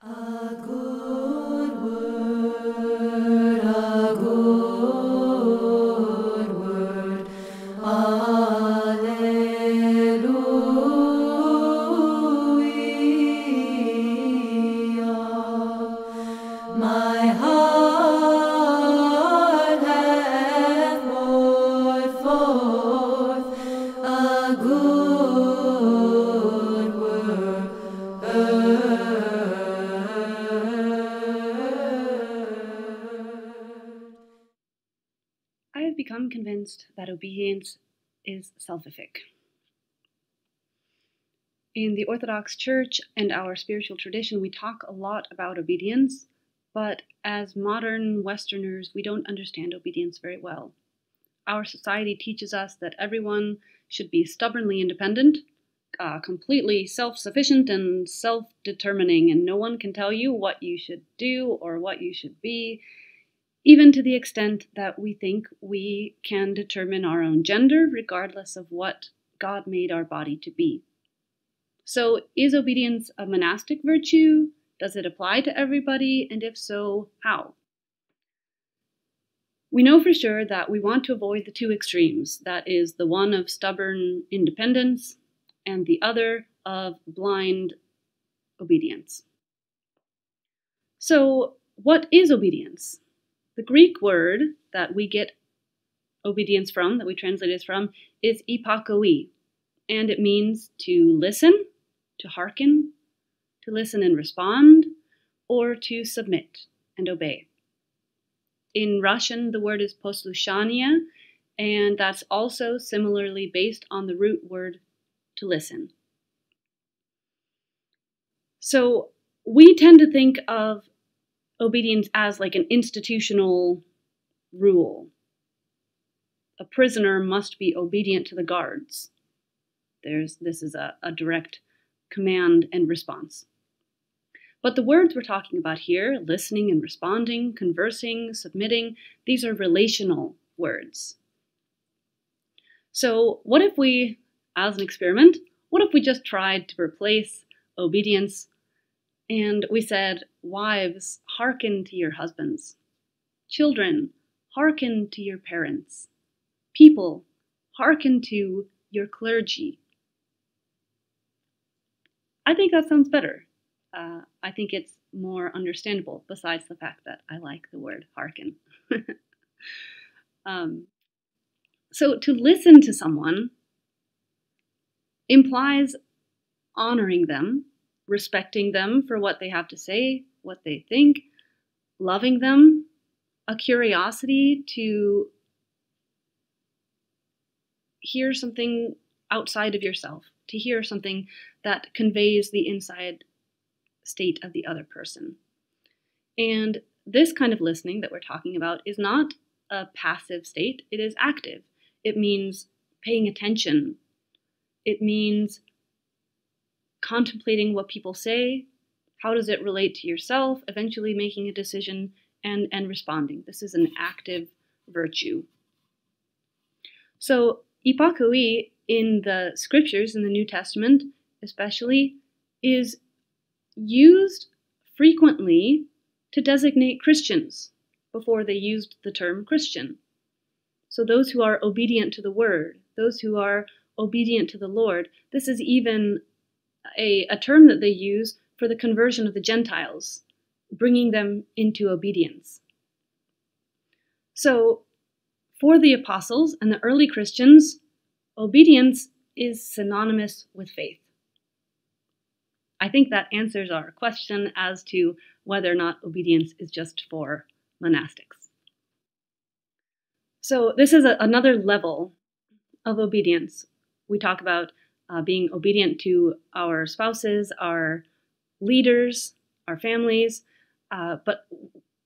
become convinced that obedience is salvific. In the Orthodox Church and our spiritual tradition, we talk a lot about obedience, but as modern Westerners, we don't understand obedience very well. Our society teaches us that everyone should be stubbornly independent, uh, completely self sufficient, and self determining, and no one can tell you what you should do or what you should be, even to the extent that we think we can determine our own gender regardless of what God made our body to be. So, is obedience a monastic virtue? Does it apply to everybody? And if so, how? We know for sure that we want to avoid the two extremes that is, the one of stubborn independence and the other of blind obedience. So, what is obedience? The Greek word that we get obedience from, that we translate it from, is ipakoi, and it means to listen, to hearken, to listen and respond, or to submit and obey. In Russian, the word is poslushania, and that's also similarly based on the root word to listen. So we tend to think of obedience as like an institutional rule. A prisoner must be obedient to the guards. There's this is a, a direct command and response. But the words we're talking about here, listening and responding, conversing, submitting, these are relational words. So, what if we, as an experiment, what if we just tried to replace obedience and we said, Wives, hearken to your husbands. Children, hearken to your parents. People, hearken to your clergy. I think that sounds better. Uh, I think it's more understandable, besides the fact that I like the word hearken. um, so to listen to someone implies honoring them respecting them for what they have to say, what they think, loving them, a curiosity to hear something outside of yourself, to hear something that conveys the inside state of the other person. And this kind of listening that we're talking about is not a passive state, it is active. It means paying attention. It means contemplating what people say, how does it relate to yourself, eventually making a decision and, and responding. This is an active virtue. So, ipakoi in the scriptures, in the New Testament especially, is used frequently to designate Christians before they used the term Christian. So, those who are obedient to the word, those who are obedient to the Lord, this is even a, a term that they use for the conversion of the Gentiles, bringing them into obedience. So, for the apostles and the early Christians, obedience is synonymous with faith. I think that answers our question as to whether or not obedience is just for monastics. So, this is a, another level of obedience. We talk about uh, being obedient to our spouses, our leaders, our families. Uh, but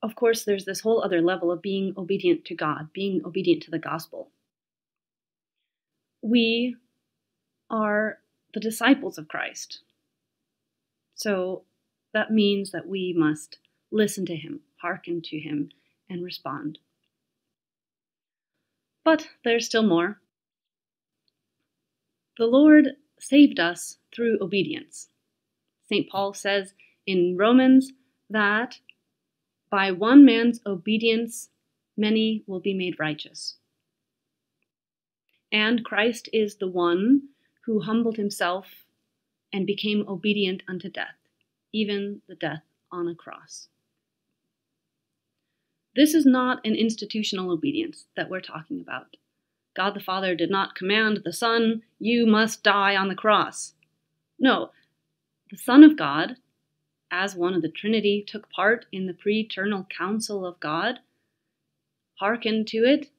of course, there's this whole other level of being obedient to God, being obedient to the gospel. We are the disciples of Christ. So that means that we must listen to him, hearken to him, and respond. But there's still more. The Lord saved us through obedience. St. Paul says in Romans that by one man's obedience, many will be made righteous. And Christ is the one who humbled himself and became obedient unto death, even the death on a cross. This is not an institutional obedience that we're talking about. God the Father did not command the Son, You must die on the cross. No, the Son of God, as one of the Trinity, took part in the pre eternal counsel of God, hearkened to it,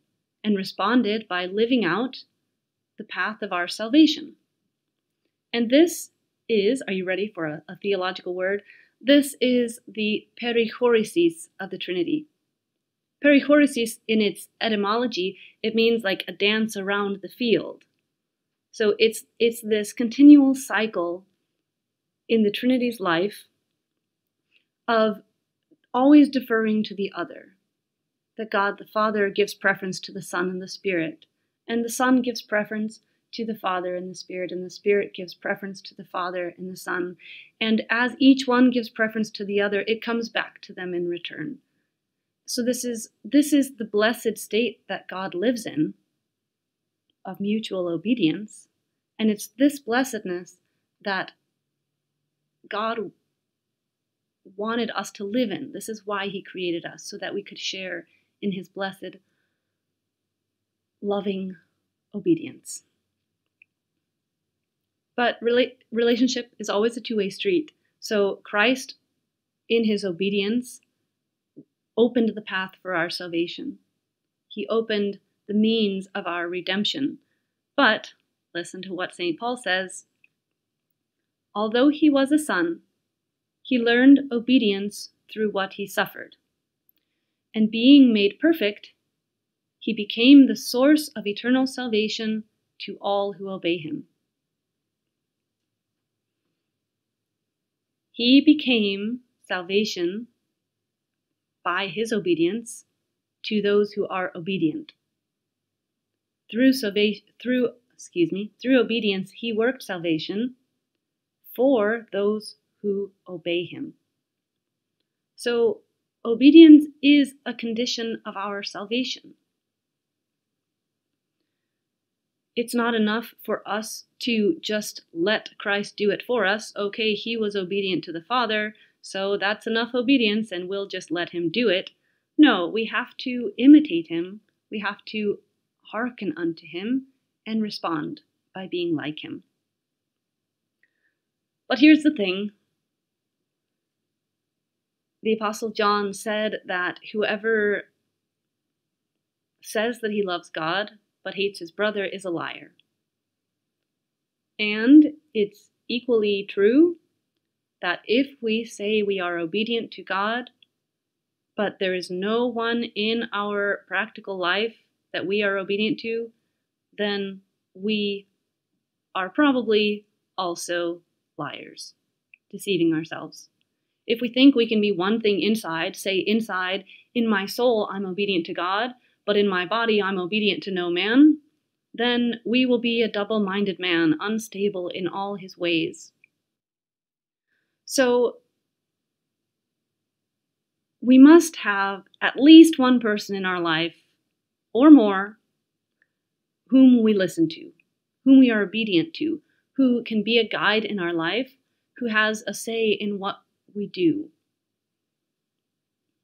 and responded by living out the path of our salvation. And this is, are you ready for a, a theological word? This is the perichoresis of the Trinity. Perichoresis, in its etymology, it means like a dance around the field. So it's it's this continual cycle in the Trinity's life of always deferring to the other. That God the Father gives preference to the Son and the Spirit, and the Son gives preference to the Father and the Spirit, and the Spirit gives preference to the Father and the Son. And as each one gives preference to the other, it comes back to them in return. So this is this is the blessed state that God lives in of mutual obedience, and it's this blessedness that God wanted us to live in. This is why he created us so that we could share in his blessed loving obedience. But rela- relationship is always a two way street. So Christ, in his obedience, opened the path for our salvation. He opened the means of our redemption. But listen to what St. Paul says. Although he was a son, he learned obedience through what he suffered. And being made perfect, he became the source of eternal salvation to all who obey him. He became salvation by his obedience to those who are obedient. Through salvation, through excuse me, through obedience, he worked salvation for those who obey him. So, obedience is a condition of our salvation. It's not enough for us to just let Christ do it for us. Okay, he was obedient to the Father, so that's enough obedience and we'll just let him do it. No, we have to imitate him. We have to hearken unto him and respond by being like him. But here's the thing the Apostle John said that whoever says that he loves God but hates his brother is a liar. And it's equally true that if we say we are obedient to God, but there is no one in our practical life that we are obedient to, then we are probably also liars, deceiving ourselves. If we think we can be one thing inside, say inside, in my soul I'm obedient to God, but in my body I'm obedient to no man, then we will be a double minded man, unstable in all his ways. So, we must have at least one person in our life, or more, whom we listen to, whom we are obedient to, who can be a guide in our life, who has a say in what we do.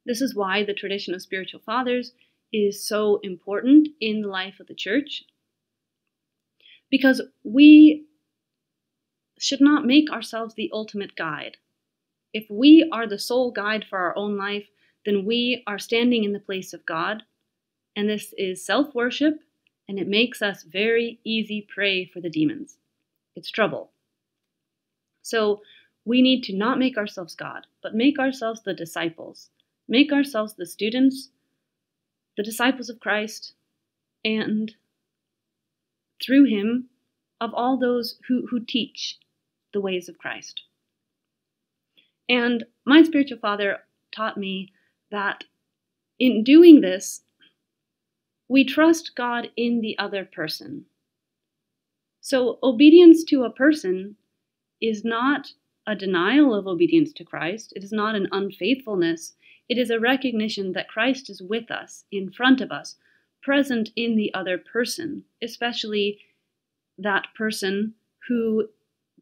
This is why the tradition of spiritual fathers is so important in the life of the church because we should not make ourselves the ultimate guide. If we are the sole guide for our own life, then we are standing in the place of God, and this is self worship, and it makes us very easy prey for the demons. It's trouble. So we need to not make ourselves God, but make ourselves the disciples, make ourselves the students the disciples of Christ, and through him, of all those who, who teach the ways of Christ. And my spiritual father taught me that in doing this, we trust God in the other person. So, obedience to a person is not a denial of obedience to Christ, it is not an unfaithfulness, it is a recognition that Christ is with us, in front of us, present in the other person, especially that person who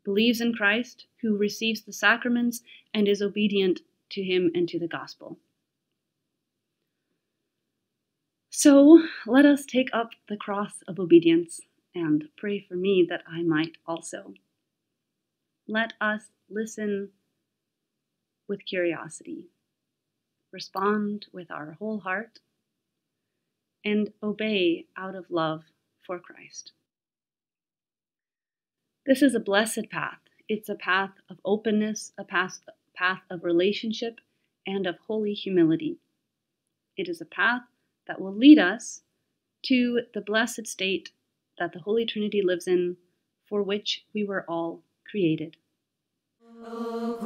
believes in Christ, who receives the sacraments, and is obedient to him and to the gospel. So let us take up the cross of obedience and pray for me that I might also. Let us listen with curiosity, respond with our whole heart, and obey out of love for Christ. This is a blessed path. It's a path of openness, a path, path of relationship, and of holy humility. It is a path that will lead us to the blessed state that the Holy Trinity lives in, for which we were all created. Oh,